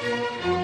Música